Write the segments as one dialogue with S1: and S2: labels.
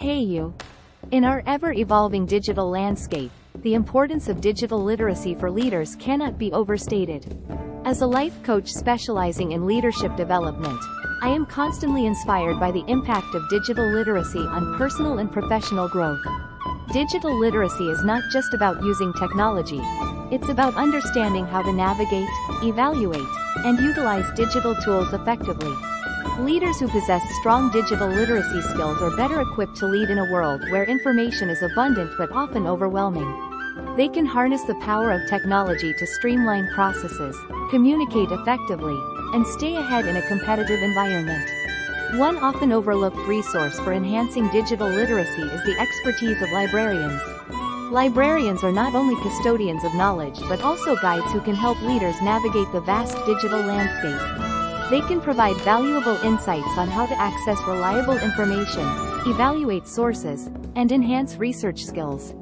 S1: Hey you. In our ever-evolving digital landscape, the importance of digital literacy for leaders cannot be overstated. As a life coach specializing in leadership development, I am constantly inspired by the impact of digital literacy on personal and professional growth. Digital literacy is not just about using technology, it's about understanding how to navigate, evaluate, and utilize digital tools effectively. Leaders who possess strong digital literacy skills are better equipped to lead in a world where information is abundant but often overwhelming. They can harness the power of technology to streamline processes, communicate effectively, and stay ahead in a competitive environment. One often overlooked resource for enhancing digital literacy is the expertise of librarians. Librarians are not only custodians of knowledge but also guides who can help leaders navigate the vast digital landscape. They can provide valuable insights on how to access reliable information, evaluate sources, and enhance research skills.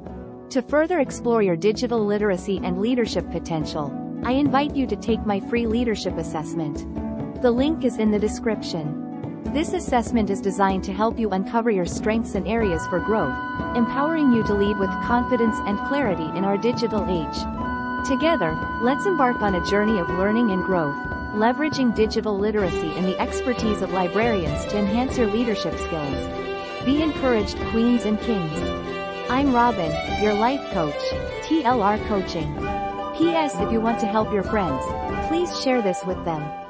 S1: To further explore your digital literacy and leadership potential, I invite you to take my free leadership assessment. The link is in the description. This assessment is designed to help you uncover your strengths and areas for growth, empowering you to lead with confidence and clarity in our digital age. Together, let's embark on a journey of learning and growth leveraging digital literacy and the expertise of librarians to enhance your leadership skills. Be encouraged, queens and kings. I'm Robin, your life coach, TLR Coaching. P.S. If you want to help your friends, please share this with them.